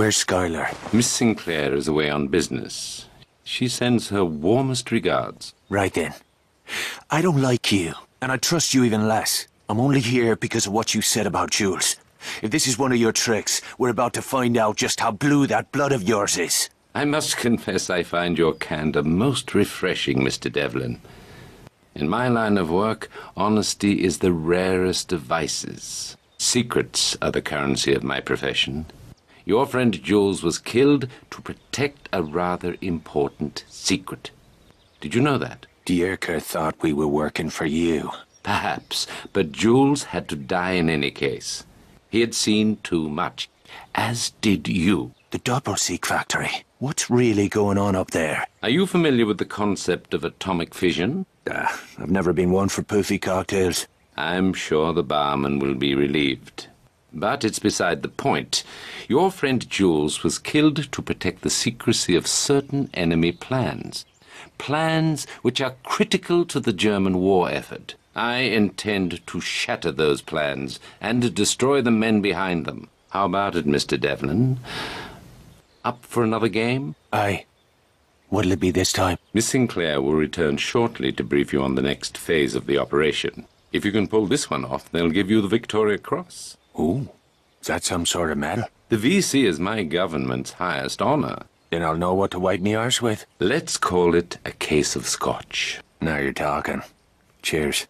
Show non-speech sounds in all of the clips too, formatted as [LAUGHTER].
Where's Skylar? Miss Sinclair is away on business. She sends her warmest regards. Right then. I don't like you, and I trust you even less. I'm only here because of what you said about Jules. If this is one of your tricks, we're about to find out just how blue that blood of yours is. I must [LAUGHS] confess I find your candor most refreshing, Mr. Devlin. In my line of work, honesty is the rarest of vices. Secrets are the currency of my profession. Your friend Jules was killed to protect a rather important secret. Did you know that? Dierker thought we were working for you. Perhaps, but Jules had to die in any case. He had seen too much, as did you. The Doppelsieg factory. What's really going on up there? Are you familiar with the concept of atomic fission? Uh, I've never been one for poofy cocktails. I'm sure the barman will be relieved. But it's beside the point. Your friend Jules was killed to protect the secrecy of certain enemy plans. Plans which are critical to the German war effort. I intend to shatter those plans and destroy the men behind them. How about it, Mr. Devlin? Up for another game? Aye. What'll it be this time? Miss Sinclair will return shortly to brief you on the next phase of the operation. If you can pull this one off, they'll give you the Victoria Cross. Ooh. Is that some sort of medal? The VC is my government's highest honor. Then I'll know what to wipe me arse with. Let's call it a case of scotch. Now you're talking. Cheers.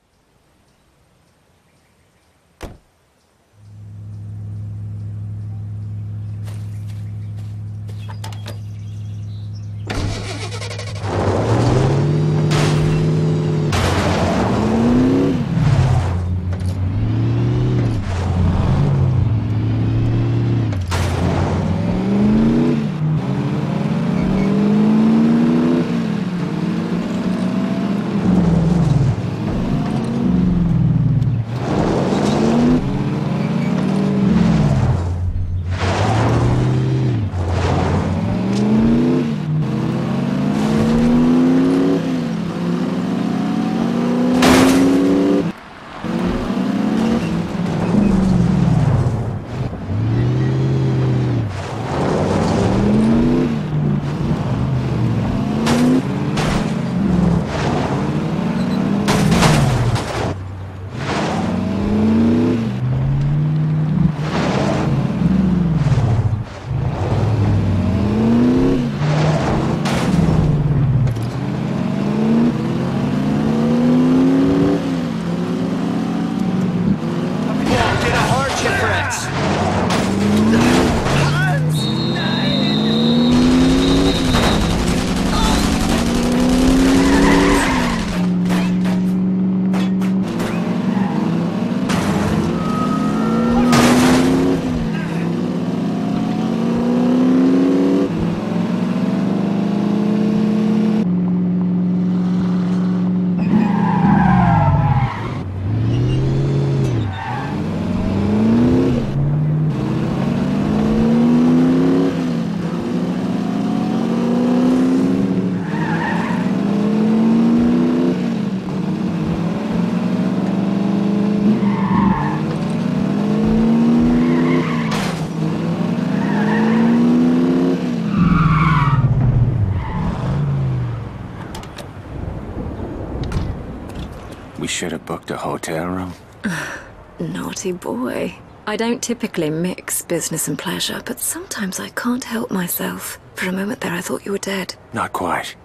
Naughty boy. I don't typically mix business and pleasure, but sometimes I can't help myself. For a moment there, I thought you were dead. Not quite.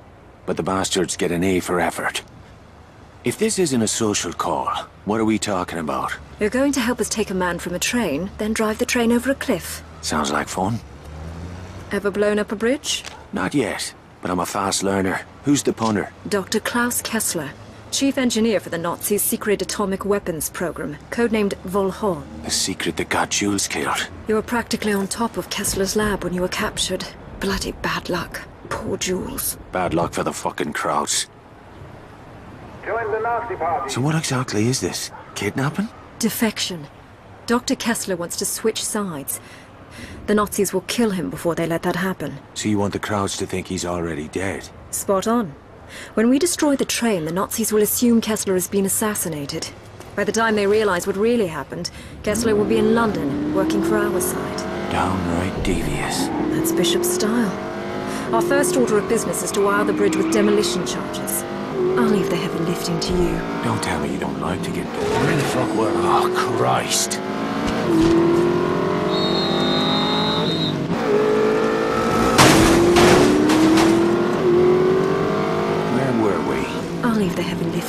But the bastards get an A for effort. If this isn't a social call, what are we talking about? You're going to help us take a man from a train, then drive the train over a cliff. Sounds like fun. Ever blown up a bridge? Not yet, but I'm a fast learner. Who's the punter? Dr. Klaus Kessler, chief engineer for the Nazis' secret atomic weapons program, codenamed Volhon. The secret that got Jules killed. You were practically on top of Kessler's lab when you were captured. Bloody bad luck. Poor Jules. Bad luck for the fucking Krauts. Join the Nazi party. So what exactly is this? Kidnapping? Defection. Dr. Kessler wants to switch sides. The Nazis will kill him before they let that happen. So you want the Krauts to think he's already dead? Spot on. When we destroy the train, the Nazis will assume Kessler has been assassinated. By the time they realize what really happened, Kessler will be in London, working for our side. Downright devious. That's Bishop's style. Our first order of business is to wire the bridge with demolition charges. I'll leave the heavy lifting to you. Don't tell me you don't like to get... Where the fuck were... Oh, Christ. Where were we? I'll leave the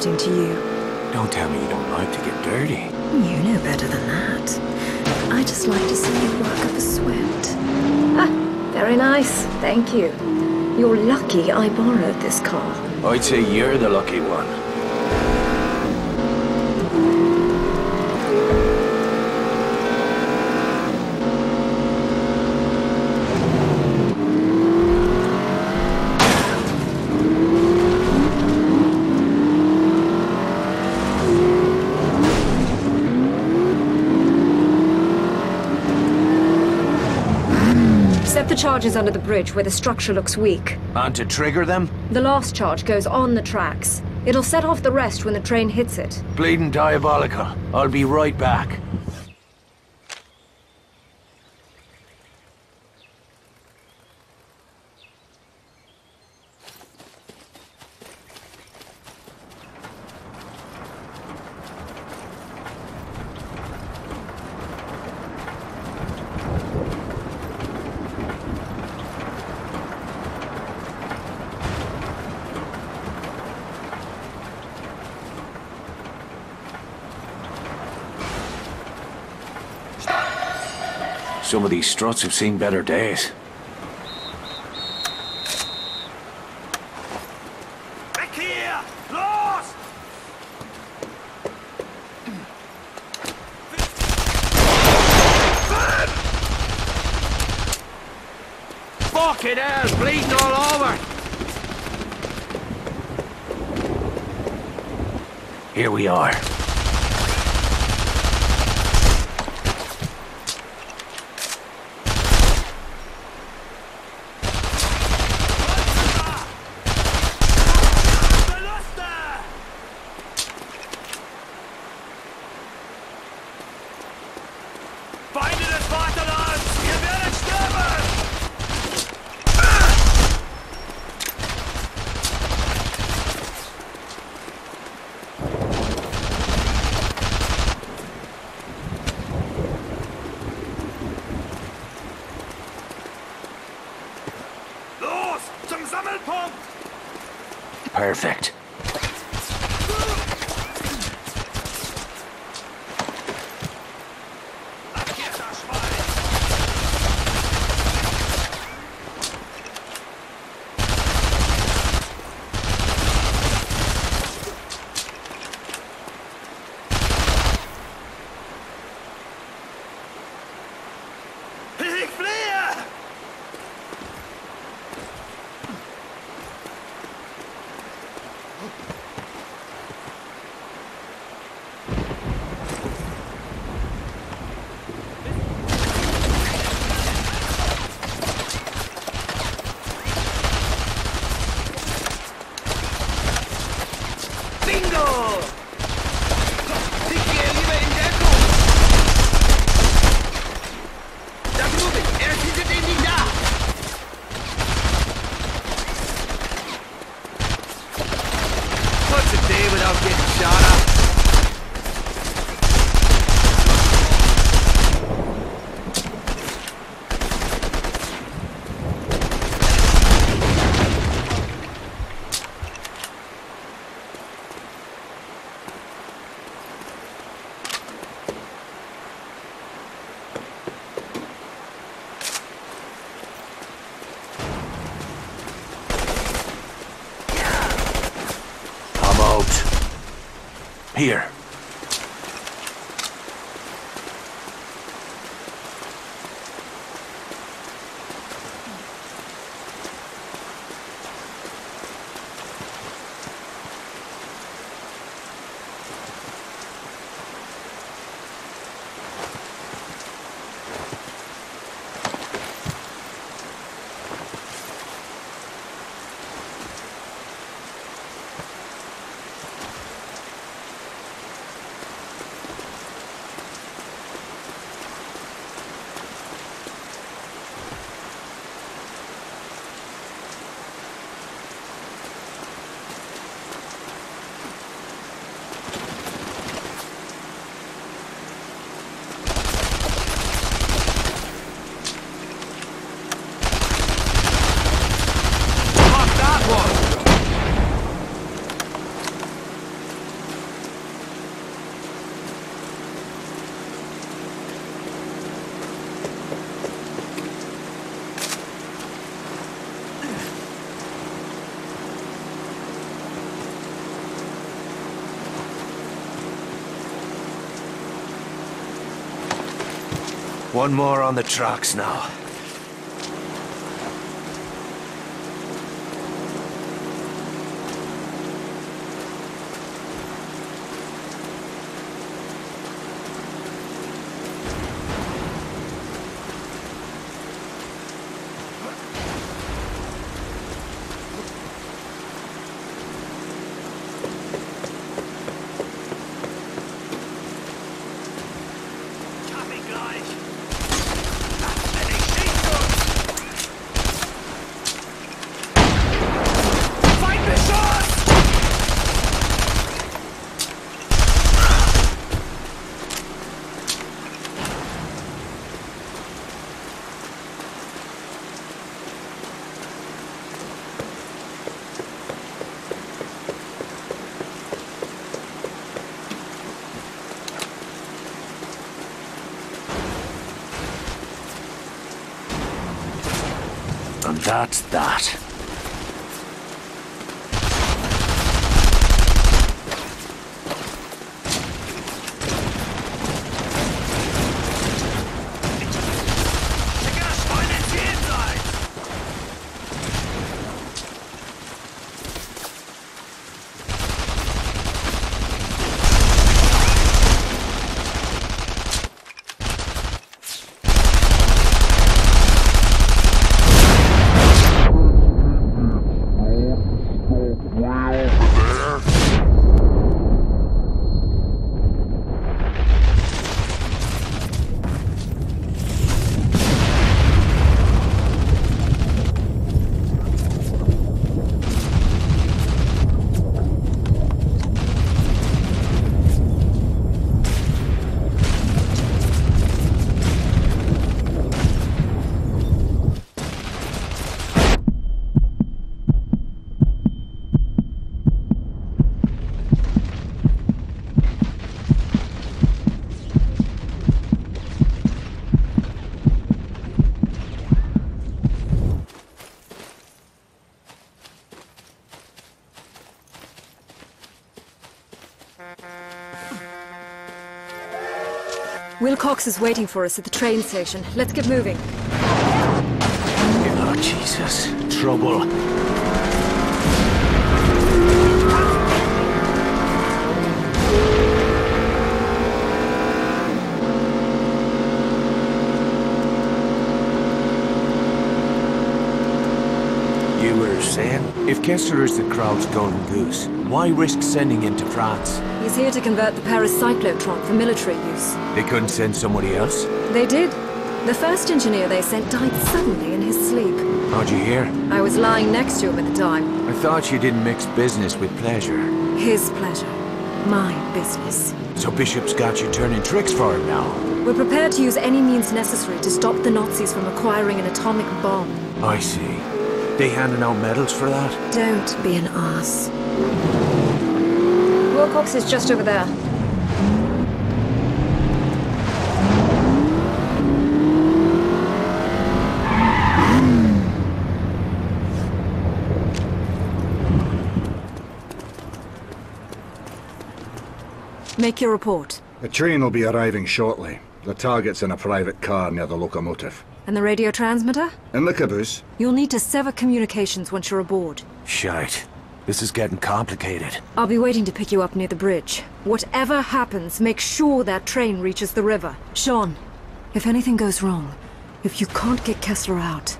lifting to you. Don't tell me you don't like to get dirty. You know better than that. I just like to see you work up a sweat. Ah, very nice. Thank you. You're lucky I borrowed this car. I'd say you're the lucky one. Set the charges under the bridge where the structure looks weak. And to trigger them? The last charge goes on the tracks. It'll set off the rest when the train hits it. Bleeding diabolical. I'll be right back. Some of these struts have seen better days. Weg hier! Los! Fucking hell, bleeding all over! Here we are. Here. One more on the tracks now. That's that. Wilcox is waiting for us at the train station. Let's get moving. Oh, Jesus. Trouble. You were saying? If Kessler is the Kraut's golden goose, why risk sending him to France? He's here to convert the Paris cyclotron for military use. They couldn't send somebody else? They did. The first engineer they sent died suddenly in his sleep. How'd you hear? I was lying next to him at the time. I thought you didn't mix business with pleasure. His pleasure. My business. So Bishop's got you turning tricks for him now. We're prepared to use any means necessary to stop the Nazis from acquiring an atomic bomb. I see. They handing out medals for that? Don't be an ass. Wilcox is just over there. Make your report. The train will be arriving shortly. The target's in a private car near the locomotive. And the radio transmitter? And the caboose, You'll need to sever communications once you're aboard. Shite. This is getting complicated. I'll be waiting to pick you up near the bridge. Whatever happens, make sure that train reaches the river. Sean, if anything goes wrong, if you can't get Kessler out,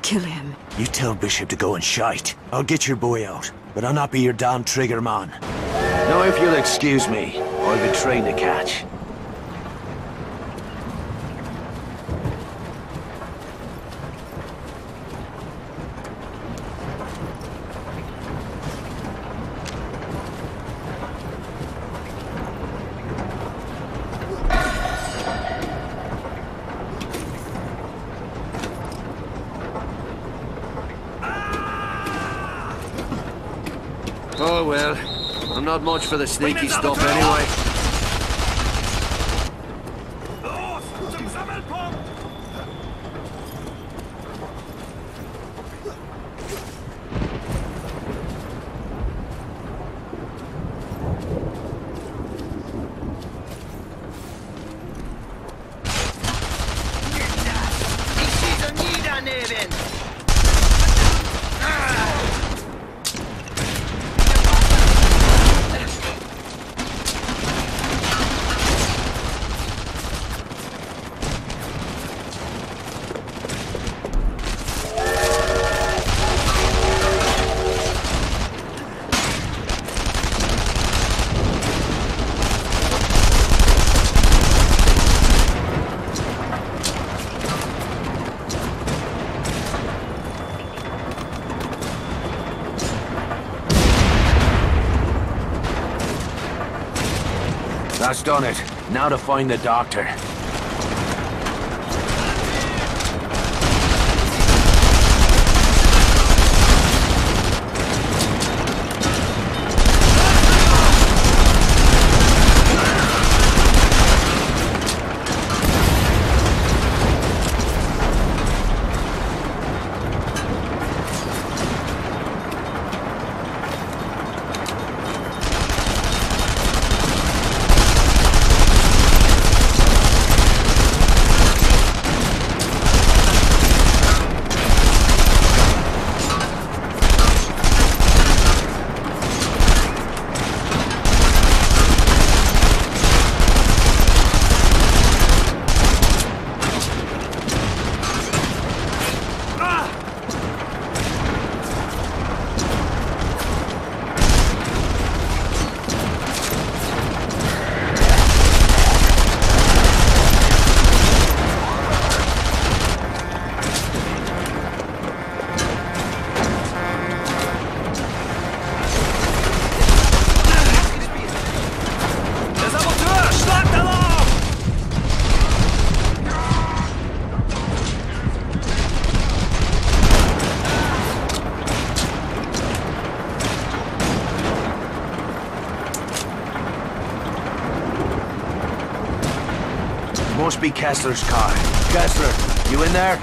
kill him. You tell Bishop to go and shite. I'll get your boy out, but I'll not be your damn trigger man. Now, if you'll excuse me, I've a train to catch. Oh well, I'm not much for the sneaky stuff anyway. That's done it. Now to find the doctor. Must be Kessler's car. Kessler, you in there?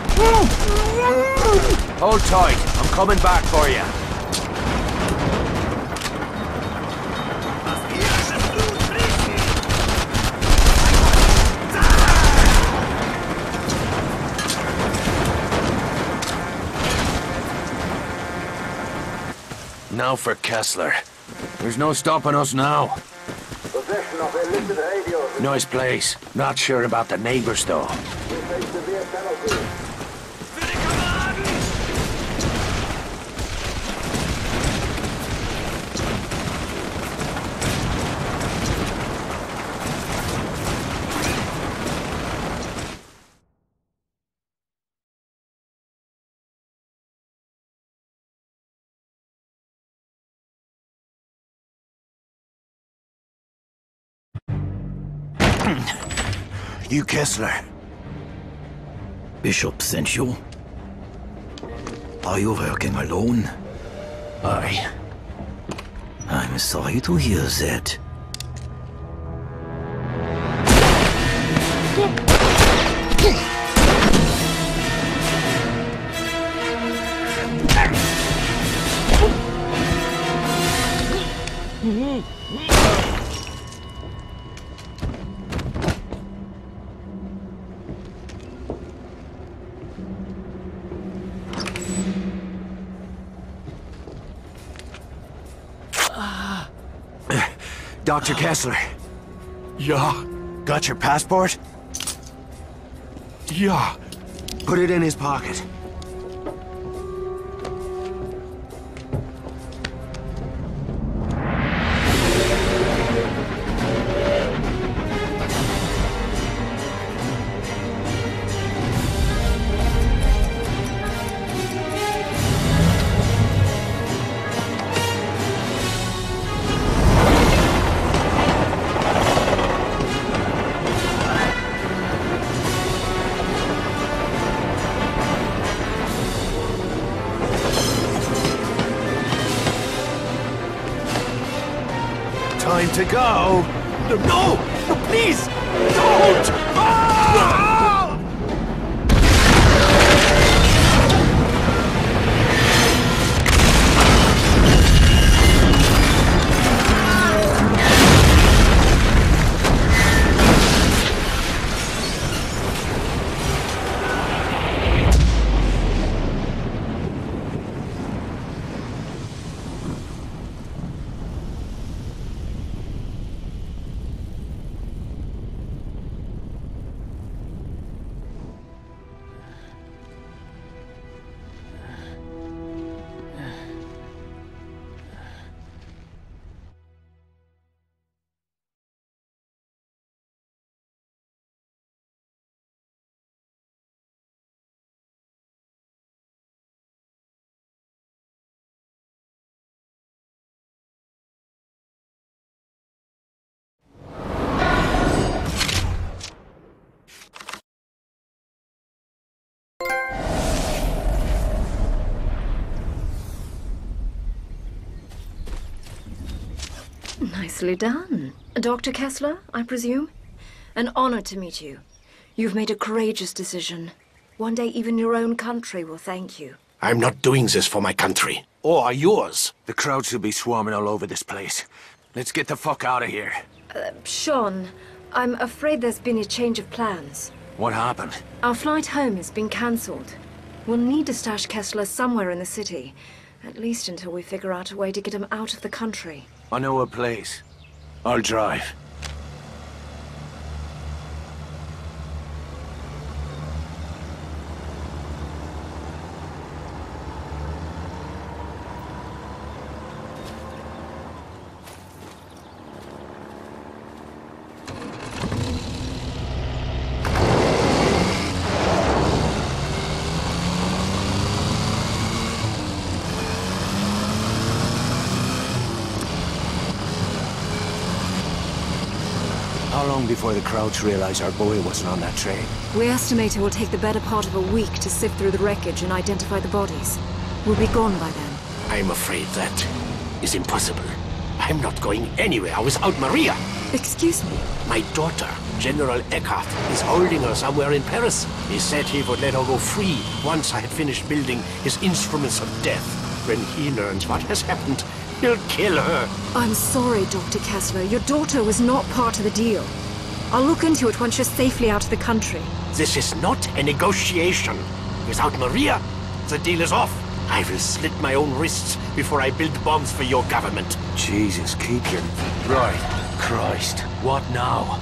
Hold tight. I'm coming back for you. Now for Kessler. There's no stopping us now. Nice place. Not sure about the neighbors, though. [CLEARS THROAT] You Kessler. Bishop sent you? Are you working alone? Aye. I'm sorry to hear that. Dr. Kessler, Yeah. got your passport? Yeah. Put it in his pocket. To go. Nicely done. Dr. Kessler, I presume? An honor to meet you. You've made a courageous decision. One day even your own country will thank you. I'm not doing this for my country. Or yours. The Krauts will be swarming all over this place. Let's get the fuck out of here. Uh, Sean, I'm afraid there's been a change of plans. What happened? Our flight home has been cancelled. We'll need to stash Kessler somewhere in the city. At least until we figure out a way to get him out of the country. I know a place. I'll drive. Long before the Krauts realize our boy wasn't on that train? We estimate it will take the better part of a week to sift through the wreckage and identify the bodies. We'll be gone by then. I'm afraid that is impossible. I'm not going anywhere without Maria. Excuse me. My daughter, General Eckhart, is holding her somewhere in Paris. He said he would let her go free once I had finished building his instruments of death. When he learns what has happened, he'll kill her. I'm sorry, Dr. Kessler. Your daughter was not part of the deal. I'll look into it once you're safely out of the country. This is not a negotiation. Without Maria, the deal is off. I will slit my own wrists before I build bombs for your government. Jesus, keep him. Right. Christ. What now?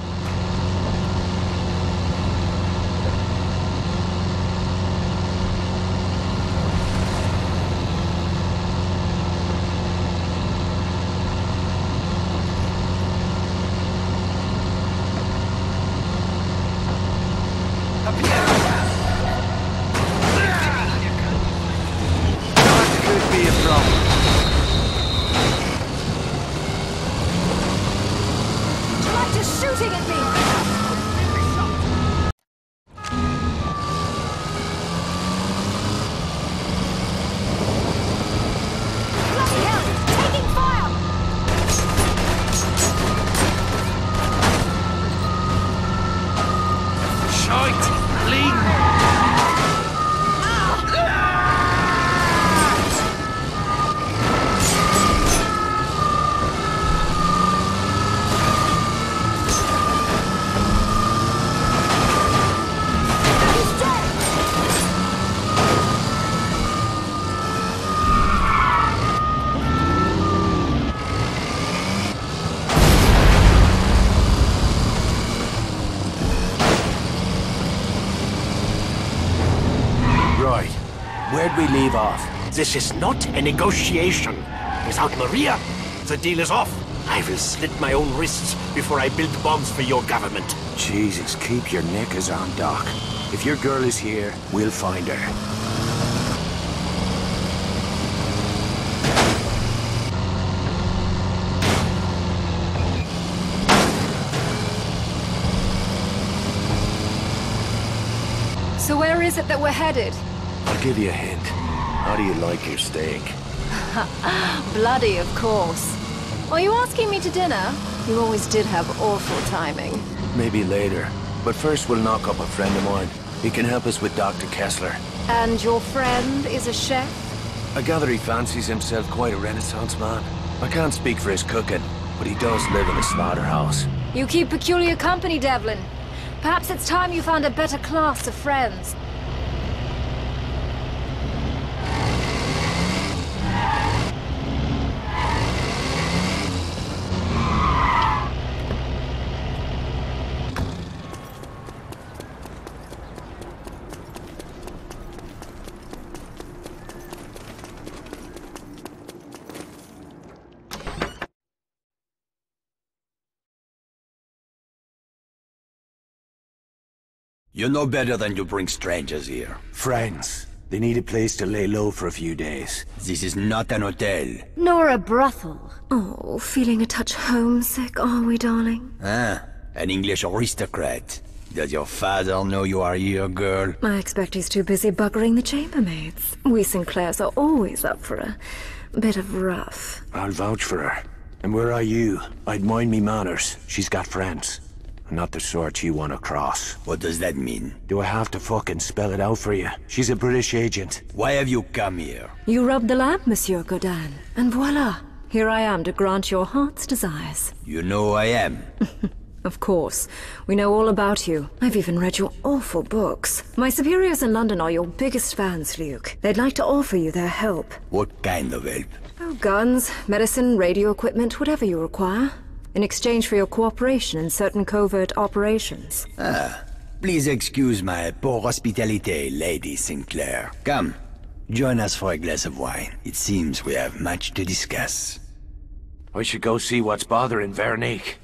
Where'd leave off? This is not a negotiation. Without Maria, the deal is off. I will slit my own wrists before I build bombs for your government. Jesus, keep your knickers on, Doc. If your girl is here, we'll find her. So where is it that we're headed? I'll give you a hint. How do you like your steak? [LAUGHS] Bloody, of course. Are you asking me to dinner? You always did have awful timing. Maybe later. But first we'll knock up a friend of mine. He can help us with Dr. Kessler. And your friend is a chef? I gather he fancies himself quite a renaissance man. I can't speak for his cooking, but he does live in a slaughterhouse. You keep peculiar company, Devlin. Perhaps it's time you found a better class of friends. You know better than to bring strangers here. Friends. They need a place to lay low for a few days. This is not an hotel. Nor a brothel. Oh, feeling a touch homesick, are we, darling? Ah, an English aristocrat. Does your father know you are here, girl? I expect he's too busy buggering the chambermaids. We Sinclairs are always up for a bit of rough. I'll vouch for her. And where are you? I'd mind me manners. She's got friends. Not the sort you want to cross. What does that mean? Do I have to fucking spell it out for you? She's a British agent. Why have you come here? You rubbed the lamp, Monsieur Godin, and voila! Here I am to grant your heart's desires. You know who I am. [LAUGHS] Of course. We know all about you. I've even read your awful books. My superiors in London are your biggest fans, Luc. They'd like to offer you their help. What kind of help? Oh, guns, medicine, radio equipment, whatever you require. In exchange for your cooperation in certain covert operations. Ah, please excuse my poor hospitality, Lady Sinclair. Come, join us for a glass of wine. It seems we have much to discuss. We should go see what's bothering Veronique.